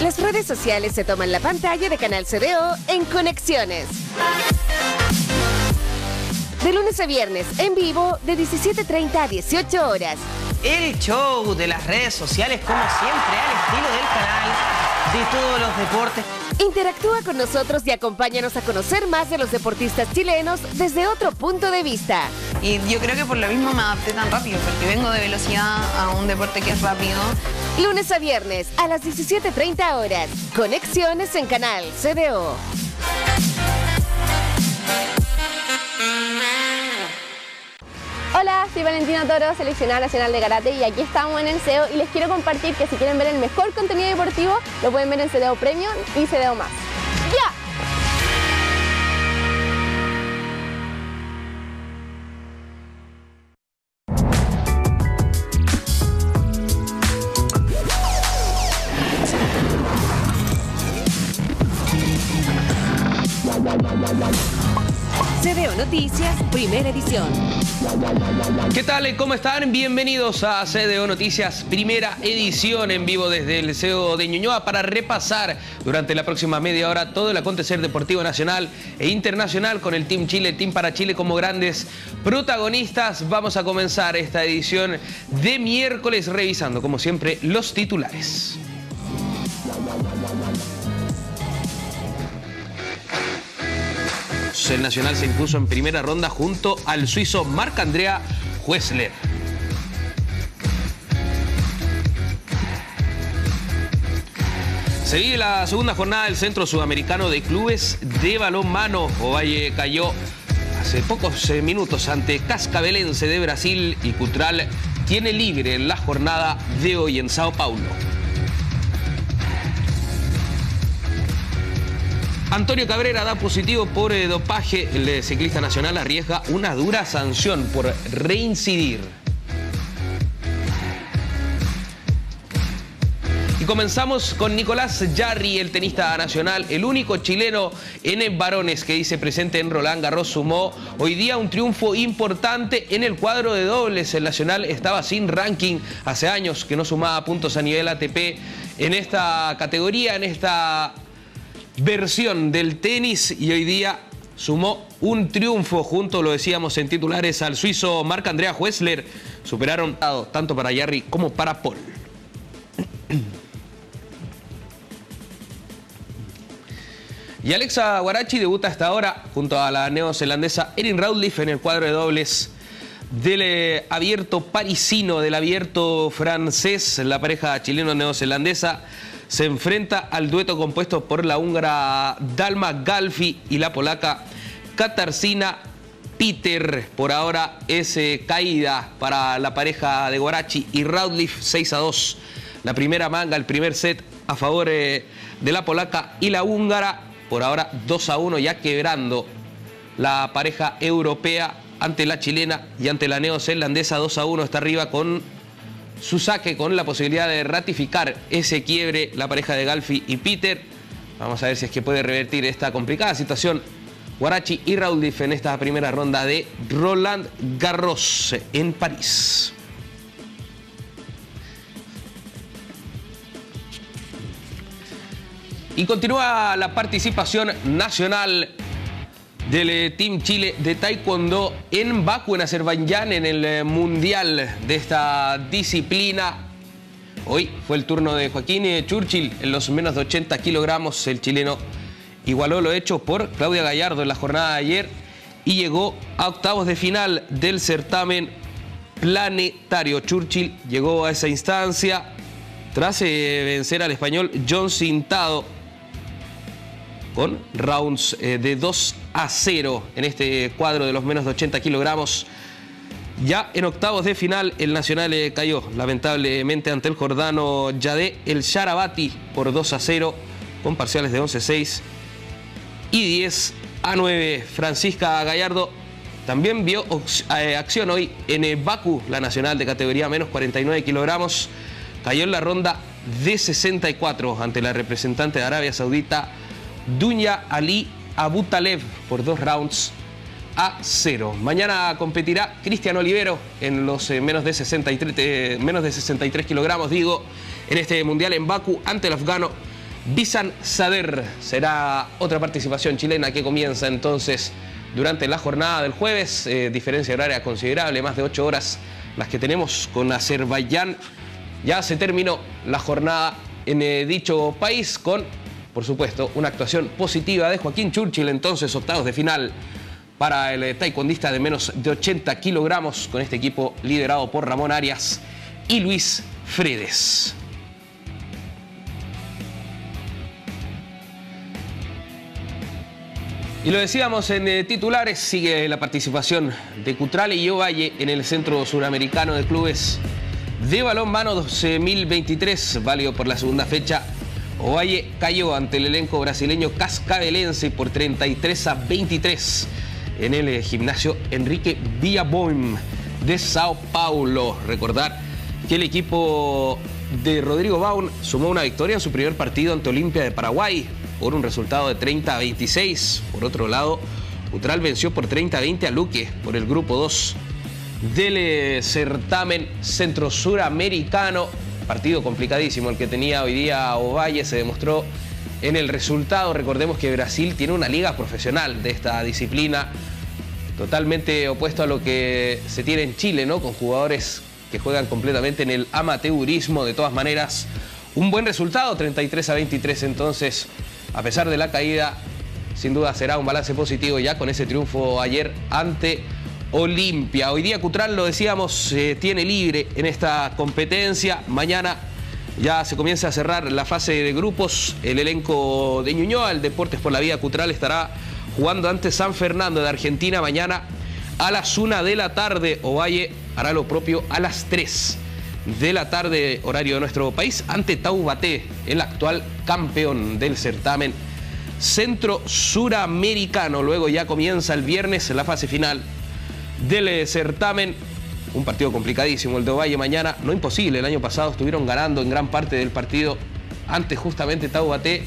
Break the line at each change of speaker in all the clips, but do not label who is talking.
Las redes sociales se toman la pantalla de Canal CDO en Conexiones. De lunes a viernes, en vivo, de 17.30 a 18 horas.
El show de las redes sociales, como siempre, al estilo del canal, de todos los deportes.
Interactúa con nosotros y acompáñanos a conocer más de los deportistas chilenos desde otro punto de vista.
Y yo creo que por lo mismo me adapté tan rápido, porque vengo de velocidad a un deporte que es rápido.
Lunes a viernes a las 17.30 horas. Conexiones en Canal CDO.
Hola, soy Valentina Toro, seleccionada nacional de karate y aquí estamos en el CEO y les quiero compartir que si quieren ver el mejor contenido deportivo lo pueden ver en CDO Premium y CDO Más. ¡Ya!
CDO Noticias, primera edición.
¿Qué tal? ¿Cómo están? Bienvenidos a CDO Noticias, primera edición en vivo desde el CEO de Ñuñoa para repasar durante la próxima media hora todo el acontecer deportivo nacional e internacional con el Team Chile, Team para Chile como grandes protagonistas. Vamos a comenzar esta edición de miércoles revisando, como siempre, los titulares. El Nacional se impuso en primera ronda junto al suizo Marc Andrea Huesler. Se vive la segunda jornada del Centro Sudamericano de Clubes de Balonmano. Ovalle cayó hace pocos eh, minutos ante Cascabelense de Brasil y Cutral tiene libre la jornada de hoy en Sao Paulo. Antonio Cabrera da positivo por eh, dopaje. El ciclista nacional arriesga una dura sanción por reincidir. Y comenzamos con Nicolás Jarry, el tenista nacional, el único chileno en varones que dice presente en Roland Garros, sumó hoy día un triunfo importante en el cuadro de dobles. El nacional estaba sin ranking hace años que no sumaba puntos a nivel ATP en esta categoría, en esta versión del tenis y hoy día sumó un triunfo junto, lo decíamos en titulares, al suizo Marc Andrea Huesler. Superaron tanto para Jarry como para Paul. Y Alexa Guarachi debuta hasta ahora junto a la neozelandesa Erin Rawliffe en el cuadro de dobles del eh, abierto parisino, del abierto francés, la pareja chileno-neozelandesa se enfrenta al dueto compuesto por la húngara Dalma Galfi y la polaca Katarzyna Peter. Por ahora es eh, caída para la pareja de Guarachi y Radliff 6 a 2. La primera manga, el primer set a favor eh, de la polaca y la húngara. Por ahora 2 a 1 ya quebrando la pareja europea ante la chilena y ante la neozelandesa 2 a 1 está arriba con su saque con la posibilidad de ratificar ese quiebre la pareja de Galfi y Peter. Vamos a ver si es que puede revertir esta complicada situación Guarachi y Raulif en esta primera ronda de Roland Garros en París. Y continúa la participación nacional del eh, Team Chile de Taekwondo en Baku, en Azerbaiyán, en el eh, Mundial de esta disciplina. Hoy fue el turno de Joaquín eh, Churchill en los menos de 80 kilogramos. El chileno igualó lo hecho por Claudia Gallardo en la jornada de ayer y llegó a octavos de final del certamen planetario. Churchill llegó a esa instancia tras vencer al español John Cintado con rounds eh, de 2 a 0 en este cuadro de los menos de 80 kilogramos. Ya en octavos de final el Nacional eh, cayó lamentablemente ante el jordano Yadé el Sharabati por 2 a 0 con parciales de 11 a 6 y 10 a 9. Francisca Gallardo también vio eh, acción hoy en Baku, la nacional de categoría menos 49 kilogramos. Cayó en la ronda de 64 ante la representante de Arabia Saudita Dunya Ali Abu Taleb por dos rounds a 0. Mañana competirá Cristian Olivero en los eh, menos, de 63, eh, de 63 kilogramos, digo, en este mundial en Baku ante el afgano Bisan Sader. Será otra participación chilena que comienza entonces durante la jornada del jueves. Eh, diferencia horaria considerable, más de 8 horas las que tenemos con Azerbaiyán. Ya se terminó la jornada en dicho país con por supuesto, una actuación positiva de Joaquín Churchill, entonces octavos de final para el eh, taekwondista de menos de 80 kilogramos con este equipo liderado por Ramón Arias y Luis Fredes. Y lo decíamos en eh, titulares, sigue la participación de Cutrale y Ovalle en el Centro Suramericano de Clubes de Balón Mano 2023, válido por la segunda fecha Ovalle cayó ante el elenco brasileño cascabelense por 33 a 23 en el eh, gimnasio Enrique Villaboim de Sao Paulo. Recordar que el equipo de Rodrigo Baun sumó una victoria en su primer partido ante Olimpia de Paraguay por un resultado de 30 a 26. Por otro lado, Utral venció por 30 a 20 a Luque por el grupo 2 del eh, certamen centro suramericano Partido complicadísimo el que tenía hoy día Ovalle, se demostró en el resultado. Recordemos que Brasil tiene una liga profesional de esta disciplina, totalmente opuesto a lo que se tiene en Chile, ¿no? Con jugadores que juegan completamente en el amateurismo. De todas maneras, un buen resultado, 33 a 23 entonces, a pesar de la caída, sin duda será un balance positivo ya con ese triunfo ayer ante Olimpia. Hoy día Cutral, lo decíamos, tiene libre en esta competencia. Mañana ya se comienza a cerrar la fase de grupos. El elenco de Ñuñoa, el Deportes por la Vía Cutral, estará jugando ante San Fernando de Argentina mañana a las 1 de la tarde. Ovalle hará lo propio a las 3 de la tarde, horario de nuestro país, ante Taubaté, el actual campeón del certamen centro suramericano. Luego ya comienza el viernes la fase final del eh, certamen. Un partido complicadísimo el de Ovalle mañana, no imposible, el año pasado estuvieron ganando en gran parte del partido antes justamente Taubaté.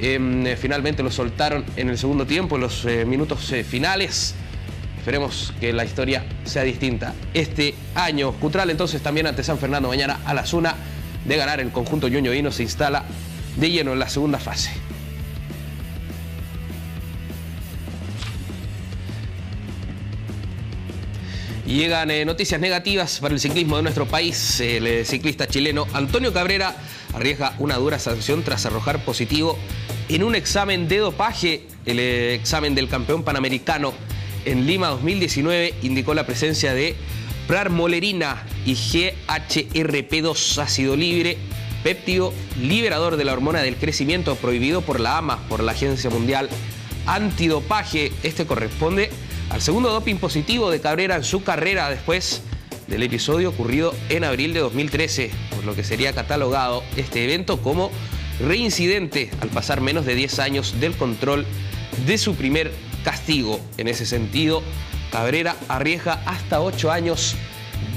Em, eh, finalmente lo soltaron en el segundo tiempo, en los eh, minutos finales. Esperemos que la historia sea distinta este año. Cutral entonces también ante San Fernando mañana a las una de ganar el conjunto ñoño se instala de lleno en la segunda fase. Llegan eh, noticias negativas para el ciclismo de nuestro país. El eh, ciclista chileno Antonio Cabrera arriesga una dura sanción tras arrojar positivo en un examen de dopaje. El eh, examen del campeón panamericano en Lima 2019 indicó la presencia de prarmolerina y GHRP2 ácido libre, péptido liberador de la hormona del crecimiento prohibido por la AMA, por la Agencia Mundial Antidopaje. Este corresponde al segundo doping positivo de Cabrera en su carrera después del episodio ocurrido en abril de 2013, por lo que sería catalogado este evento como reincidente al pasar menos de 10 años del control de su primer castigo. En ese sentido, Cabrera arriesga hasta 8 años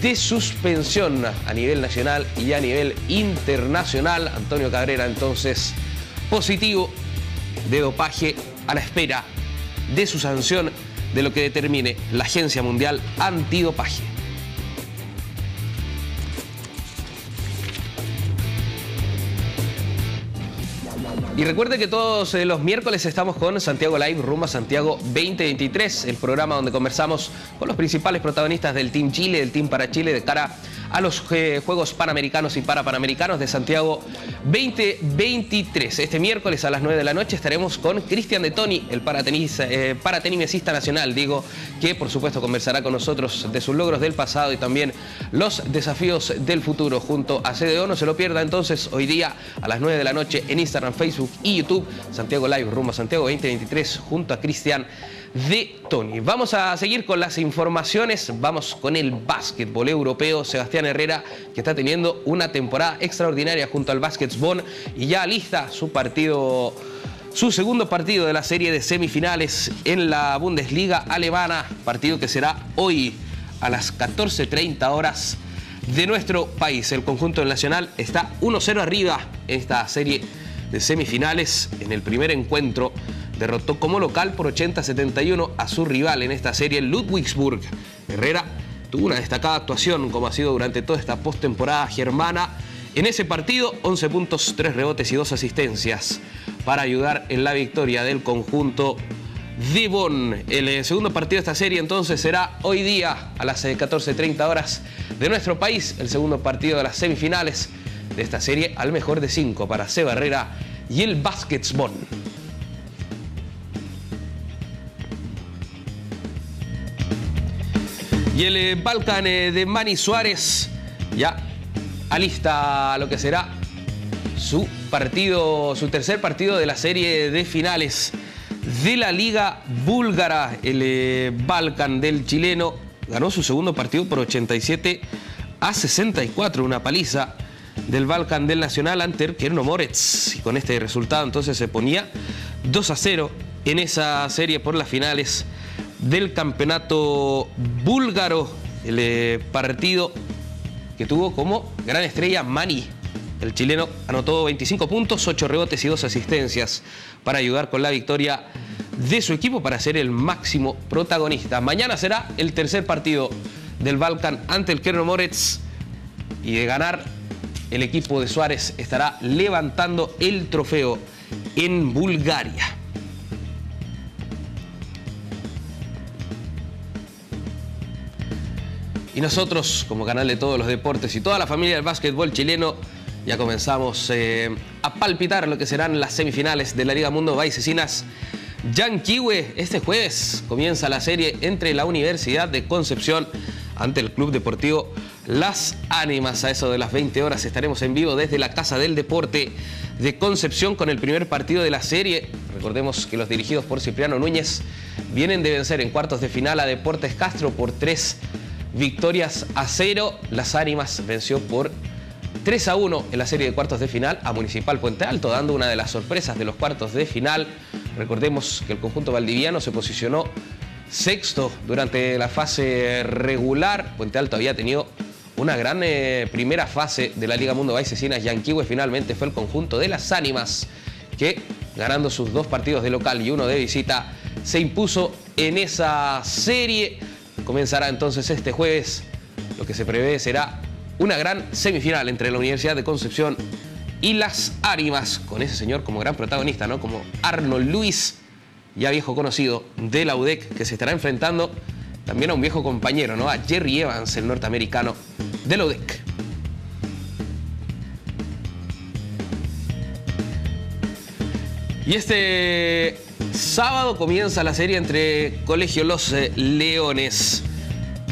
de suspensión a nivel nacional y a nivel internacional. Antonio Cabrera entonces positivo de dopaje a la espera de su sanción de lo que determine la Agencia Mundial Antidopaje. Y recuerde que todos eh, los miércoles estamos con Santiago Live rumbo Santiago 2023, el programa donde conversamos con los principales protagonistas del Team Chile, del Team para Chile, de cara a los eh, Juegos Panamericanos y Parapanamericanos de Santiago 2023. Este miércoles a las 9 de la noche estaremos con Cristian de Toni, el eh, paratenimesista nacional, digo, que por supuesto conversará con nosotros de sus logros del pasado y también los desafíos del futuro junto a CDO. No se lo pierda entonces hoy día a las 9 de la noche en Instagram, Facebook y YouTube. Santiago Live rumbo a Santiago 2023 junto a Cristian de Tony. Vamos a seguir con las informaciones, vamos con el básquetbol europeo. Sebastián Herrera, que está teniendo una temporada extraordinaria junto al Basketball y ya lista su partido su segundo partido de la serie de semifinales en la Bundesliga alemana, partido que será hoy a las 14.30 horas de nuestro país. El conjunto nacional está 1-0 arriba en esta serie de semifinales en el primer encuentro derrotó como local por 80-71 a su rival en esta serie, Ludwigsburg. Herrera tuvo una destacada actuación, como ha sido durante toda esta postemporada germana. En ese partido, 11 puntos, 3 rebotes y 2 asistencias para ayudar en la victoria del conjunto de Bonn. El eh, segundo partido de esta serie entonces será hoy día a las 14.30 eh, horas de nuestro país, el segundo partido de las semifinales de esta serie al mejor de 5 para Seba Herrera y el Baskets Bonn. Y el eh, Balkan de Mani Suárez ya alista lo que será su partido, su tercer partido de la serie de finales de la Liga Búlgara. El eh, Balkan del chileno ganó su segundo partido por 87 a 64, una paliza del Balkan del Nacional ante el Moretz. Y con este resultado entonces se ponía 2 a 0 en esa serie por las finales del campeonato búlgaro. El eh, partido que tuvo como gran estrella Mani. El chileno anotó 25 puntos, 8 rebotes y 2 asistencias para ayudar con la victoria de su equipo para ser el máximo protagonista. Mañana será el tercer partido del Balkan ante el Kerno Moretz y de ganar el equipo de Suárez estará levantando el trofeo en Bulgaria. Y nosotros, como canal de todos los deportes y toda la familia del básquetbol chileno, ya comenzamos eh, a palpitar lo que serán las semifinales de la Liga Mundo Baisesinas. Yanquiwe, este jueves comienza la serie entre la Universidad de Concepción ante el Club Deportivo Las Ánimas. A eso de las 20 horas estaremos en vivo desde la Casa del Deporte de Concepción con el primer partido de la serie. Recordemos que los dirigidos por Cipriano Núñez vienen de vencer en cuartos de final a Deportes Castro por tres victorias a cero. Las Ánimas venció por 3 a 1 en la serie de cuartos de final a Municipal Puente Alto, dando una de las sorpresas de los cuartos de final. Recordemos que el conjunto valdiviano se posicionó sexto durante la fase regular. Puente Alto había tenido una gran eh, primera fase de la Liga Mundo Baisesinas. Yanquiwe finalmente fue el conjunto de las ánimas que, ganando sus dos partidos de local y uno de visita, se impuso en esa serie. Comenzará entonces este jueves. Lo que se prevé será una gran semifinal entre la Universidad de Concepción y las Ánimas, con ese señor como gran protagonista, ¿no? Como Arnold Luis, ya viejo conocido de la UDEC, que se estará enfrentando también a un viejo compañero, ¿no? A Jerry Evans, el norteamericano de la UDEC. Y este sábado comienza la serie entre Colegio Los Leones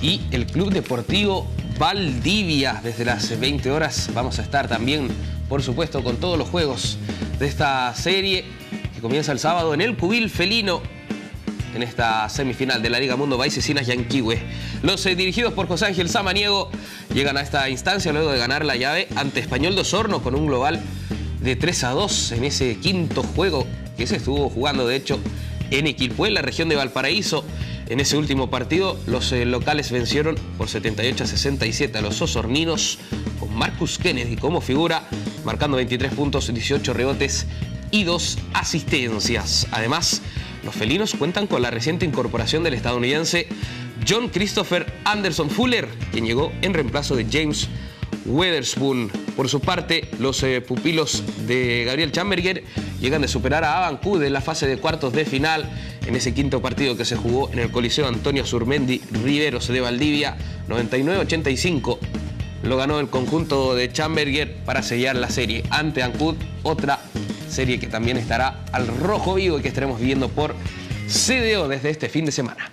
y el Club Deportivo Valdivia. Desde las 20 horas vamos a estar también, por supuesto, con todos los juegos de esta serie que comienza el sábado en el Cubil Felino en esta semifinal de la Liga Mundo Baisesinas Yanquiwe. Los eh, dirigidos por José Ángel Samaniego llegan a esta instancia luego de ganar la llave ante Español de Osorno con un global de 3 a 2 en ese quinto juego que se estuvo jugando de hecho en Equilpué, en la región de Valparaíso. En ese último partido, los eh, locales vencieron por 78 a 67 a los osorninos, con Marcus Kennedy como figura, marcando 23 puntos, 18 rebotes y 2 asistencias. Además, los felinos cuentan con la reciente incorporación del estadounidense John Christopher Anderson Fuller, quien llegó en reemplazo de James Weatherspoon. Por su parte, los eh, pupilos de Gabriel Chamberger llegan de superar a Abancud en la fase de cuartos de final en ese quinto partido que se jugó en el Coliseo Antonio Surmendi Riveros de Valdivia, 99-85. Lo ganó el conjunto de Chamberger para sellar la serie ante Ancud, otra serie que también estará al rojo vivo y que estaremos viendo por CDO desde este fin de semana.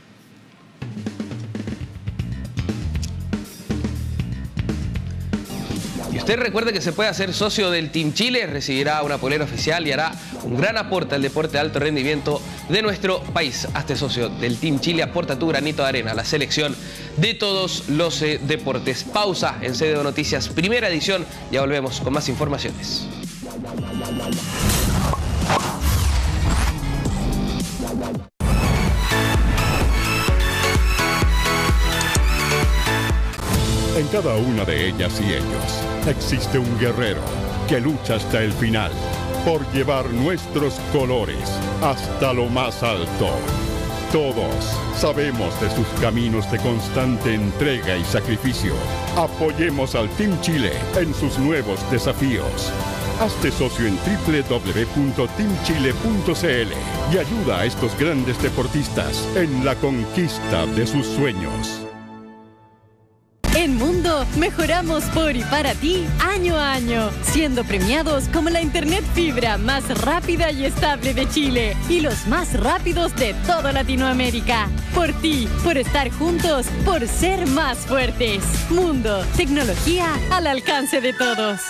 Usted recuerde que se puede hacer socio del Team Chile, recibirá una polera oficial y hará un gran aporte al deporte de alto rendimiento de nuestro país. Hazte socio del Team Chile, aporta tu granito de arena a la selección de todos los eh, deportes. Pausa en CDO Noticias, primera edición, ya volvemos con más informaciones.
Cada una de ellas y ellos existe un guerrero que lucha hasta el final por llevar nuestros colores hasta lo más alto. Todos sabemos de sus caminos de constante entrega y sacrificio. Apoyemos al Team Chile en sus nuevos desafíos. Hazte socio en www.teamchile.cl y ayuda a estos grandes deportistas en la conquista de sus sueños.
En Mundo mejoramos por y para ti año a año, siendo premiados como la Internet fibra más rápida y estable de Chile y los más rápidos de toda Latinoamérica. Por ti, por estar juntos, por ser más fuertes. Mundo, tecnología al alcance de todos.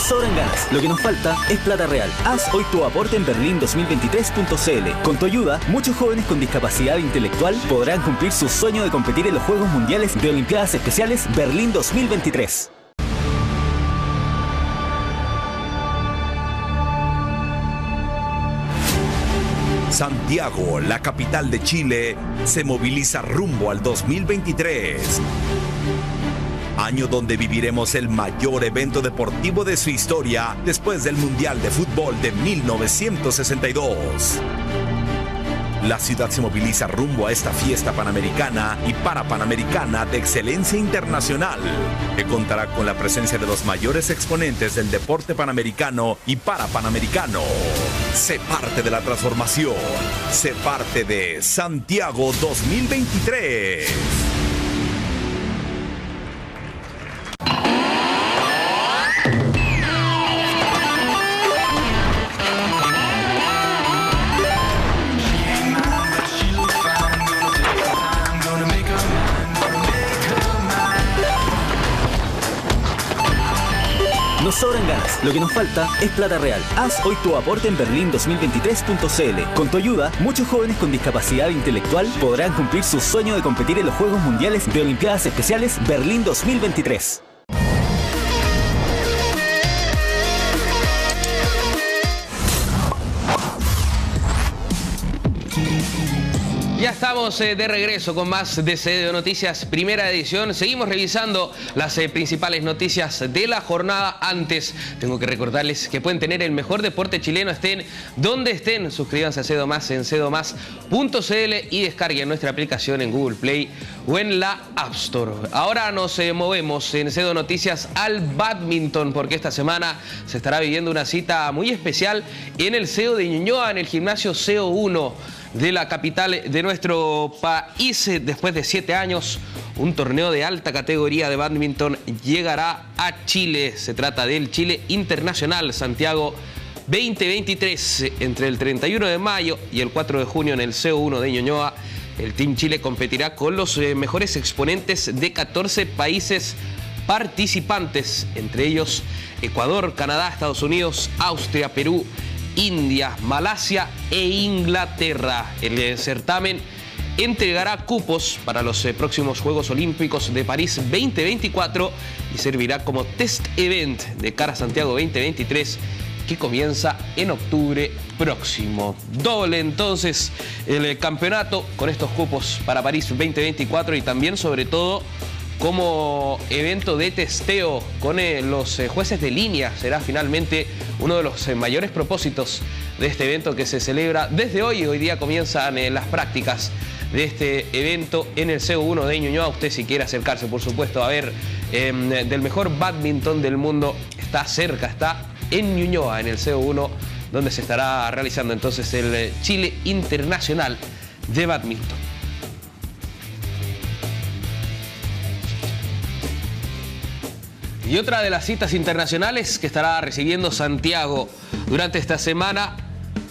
Nos sobran ganas. Lo que nos falta es plata real. Haz hoy tu aporte en berlín2023.cl. Con tu ayuda, muchos jóvenes con discapacidad intelectual podrán cumplir su sueño de competir en los Juegos Mundiales de Olimpiadas Especiales Berlín 2023.
Santiago, la capital de Chile, se moviliza rumbo al 2023 año donde viviremos el mayor evento deportivo de su historia después del Mundial de Fútbol de 1962. La ciudad se moviliza rumbo a esta fiesta panamericana y parapanamericana de excelencia internacional, que contará con la presencia de los mayores exponentes del deporte panamericano y parapanamericano. Sé parte de la transformación. Sé parte de Santiago 2023.
Sobran ganas. Lo que nos falta es plata real. Haz hoy tu aporte en berlín2023.cl. Con tu ayuda, muchos jóvenes con discapacidad intelectual podrán cumplir su sueño de competir en los Juegos Mundiales de Olimpiadas Especiales Berlín 2023.
Estamos eh, de regreso con más de CD Noticias, primera edición. Seguimos revisando las eh, principales noticias de la jornada. Antes, tengo que recordarles que pueden tener el mejor deporte chileno, estén donde estén. Suscríbanse a Cedo Más en cedomás.cl y descarguen nuestra aplicación en Google Play o en la App Store. Ahora nos eh, movemos en Cedo Noticias al badminton, porque esta semana se estará viviendo una cita muy especial en el CEO de Ñuñoa, en el gimnasio CEO 1 de la capital de nuestro país. Después de siete años, un torneo de alta categoría de badminton llegará a Chile. Se trata del Chile Internacional Santiago 2023. Entre el 31 de mayo y el 4 de junio en el CO1 de Ñoñoa, el Team Chile competirá con los eh, mejores exponentes de 14 países participantes, entre ellos Ecuador, Canadá, Estados Unidos, Austria, Perú, India, Malasia e Inglaterra. El eh, certamen entregará cupos para los eh, próximos Juegos Olímpicos de París 2024 y servirá como test event de cara a Santiago 2023 que comienza en octubre próximo. Doble entonces el eh, campeonato con estos cupos para París 2024 y también sobre todo como evento de testeo con eh, los eh, jueces de línea. Será finalmente uno de los eh, mayores propósitos de este evento que se celebra desde hoy. Hoy día comienzan las prácticas de este evento en el CO1 de Ñuñoa. Usted si quiere acercarse, por supuesto, a ver em, del mejor badminton del mundo, está cerca, está en Ñuñoa, en el CO1, donde se estará realizando entonces el Chile Internacional de Badminton. Y otra de las citas internacionales que estará recibiendo Santiago durante esta semana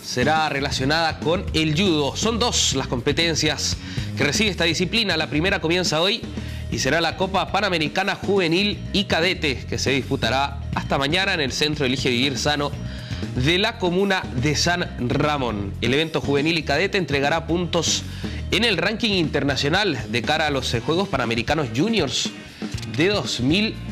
será relacionada con el judo. Son dos las competencias que recibe esta disciplina. La primera comienza hoy y será la Copa Panamericana Juvenil y Cadete que se disputará hasta mañana en el Centro Elige Vivir Sano de la comuna de San Ramón. El evento juvenil y cadete entregará puntos en el ranking internacional de cara a los Juegos Panamericanos Juniors de 2020.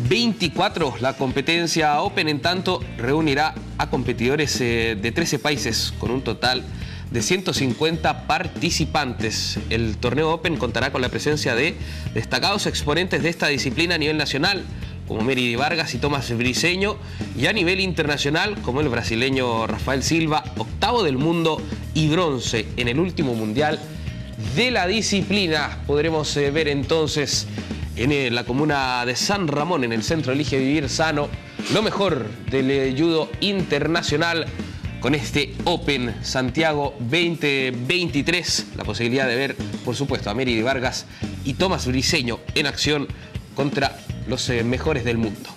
2024. La competencia Open, en tanto, reunirá a competidores eh, de 13 países con un total de 150 participantes. El torneo Open contará con la presencia de destacados exponentes de esta disciplina a nivel nacional, como Meridi Vargas y Tomás Briseño, y a nivel internacional, como el brasileño Rafael Silva, octavo del mundo y bronce en el último mundial de la disciplina. Podremos eh, ver entonces en eh, la comuna de San Ramón, en el centro Elige Vivir Sano, lo mejor del eh, judo internacional con este Open Santiago 2023. La posibilidad de ver, por supuesto, a Mary Vargas y Tomás Briseño en acción contra los eh, mejores del mundo.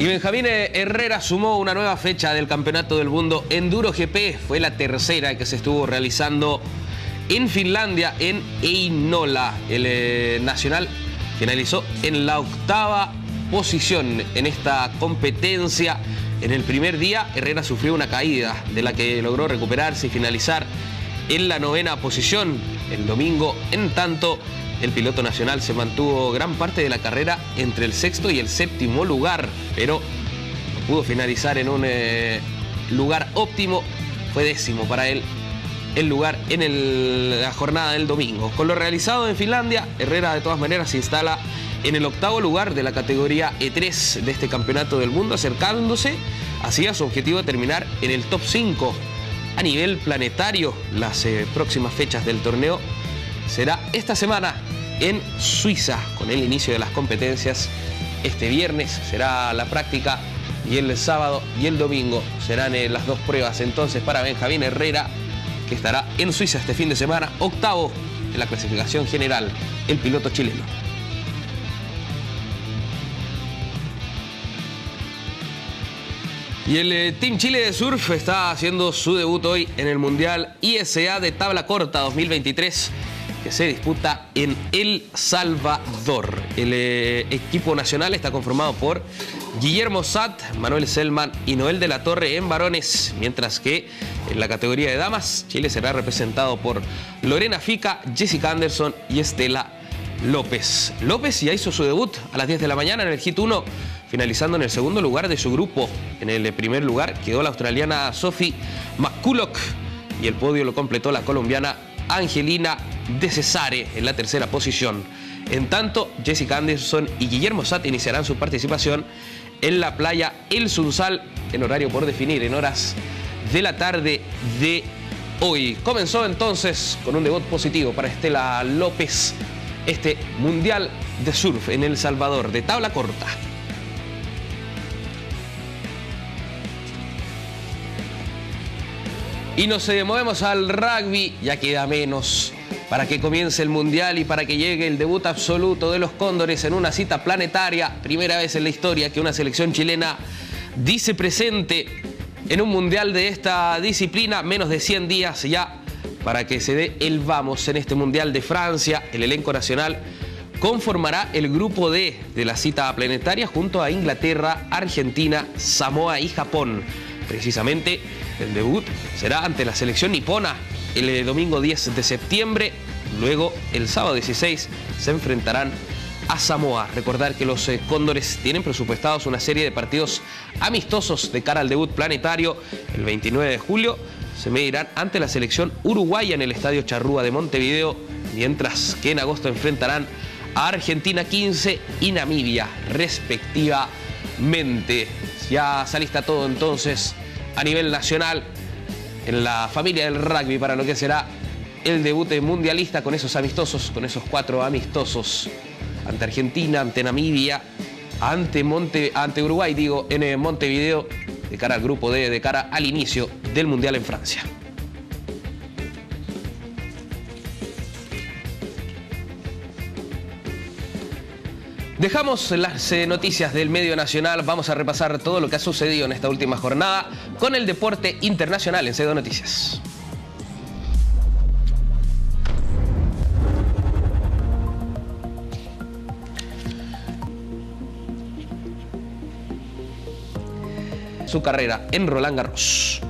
Y Benjamín Herrera sumó una nueva fecha del Campeonato del Mundo Enduro GP. Fue la tercera que se estuvo realizando en Finlandia, en Einola. El eh, Nacional finalizó en la octava posición en esta competencia. En el primer día, Herrera sufrió una caída de la que logró recuperarse y finalizar en la novena posición. El domingo, en tanto, el piloto nacional se mantuvo gran parte de la carrera entre el sexto y el séptimo lugar, pero no pudo finalizar en un eh, lugar óptimo. Fue décimo para él el lugar en la jornada del domingo. Con lo realizado en Finlandia, Herrera de todas maneras se instala en el octavo lugar de la categoría E3 de este campeonato del mundo, acercándose así a su objetivo de terminar en el top 5 a nivel planetario. Las eh, próximas fechas del torneo será esta semana en Suiza con el inicio de las competencias. Este viernes será la práctica y el sábado y el domingo serán eh, las dos pruebas entonces para Benjamín Herrera que estará en Suiza este fin de semana, octavo en la clasificación general, el piloto chileno. Y el eh, Team Chile de Surf está haciendo su debut hoy en el Mundial ISA de tabla corta 2023 que se disputa en El Salvador. El eh, equipo nacional está conformado por Guillermo Sat, Manuel Selman y Noel de la Torre en varones, mientras que en la categoría de damas Chile será representado por Lorena Fica, Jessica Anderson y Estela López. López ya hizo su debut a las 10 de la mañana en el Hit 1 finalizando en el segundo lugar de su grupo. En el primer lugar quedó la australiana Sophie McCulloch y el podio lo completó la colombiana Angelina de Cesare en la tercera posición. En tanto, Jessica Anderson y Guillermo Sat iniciarán su participación en la playa El Sunsal en horario por definir, en horas de la tarde de hoy. Comenzó entonces con un debut positivo para Estela López, este Mundial de Surf en El Salvador, de tabla corta. Y nos movemos al rugby, ya queda menos para que comience el Mundial y para que llegue el debut absoluto de los Cóndores en una cita planetaria. Primera vez en la historia que una selección chilena dice presente en un Mundial de esta disciplina, menos de 100 días ya para que se dé el vamos en este Mundial de Francia. El elenco nacional conformará el grupo D de la cita planetaria junto a Inglaterra, Argentina, Samoa y Japón. Precisamente el debut será ante la selección nipona el eh, domingo 10 de septiembre. Luego, el sábado 16, se enfrentarán a Samoa. Recordar que los eh, Cóndores tienen presupuestados una serie de partidos amistosos de cara al debut planetario. El 29 de julio se medirán ante la selección uruguaya en el Estadio Charrúa de Montevideo, mientras que en agosto enfrentarán a Argentina 15 y Namibia respectivamente. Ya salista todo entonces a nivel nacional en la familia del rugby para lo que será el debut mundialista con esos amistosos, con esos cuatro amistosos ante Argentina, ante Namibia, ante, Monte, ante Uruguay, digo, en Montevideo, de cara al grupo D, de cara al inicio del Mundial en Francia. Dejamos las eh, noticias del medio nacional, vamos a repasar todo lo que ha sucedido en esta última jornada con el deporte internacional en Cedo Noticias. Su carrera en Roland Garros.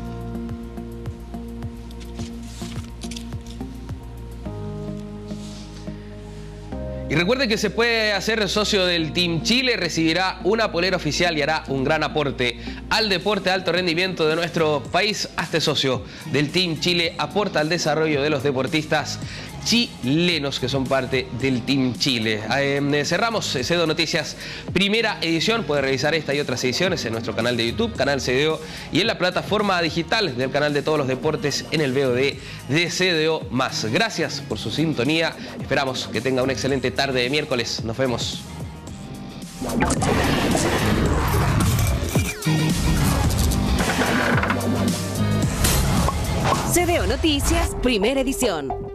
Y recuerde que se puede hacer socio del Team Chile, recibirá una polera oficial y hará un gran aporte al deporte de alto rendimiento de nuestro país. Hazte socio del Team Chile, aporta al desarrollo de los deportistas chilenos que son parte del Team Chile. Eh, cerramos CDO Noticias primera edición. Puede revisar esta y otras ediciones en nuestro canal de YouTube, canal CDO, y en la plataforma digital del canal de todos los deportes en el VOD de CDO. Gracias por su sintonía. Esperamos que tenga una excelente tarde de miércoles. Nos vemos.
CDO Noticias, primera edición.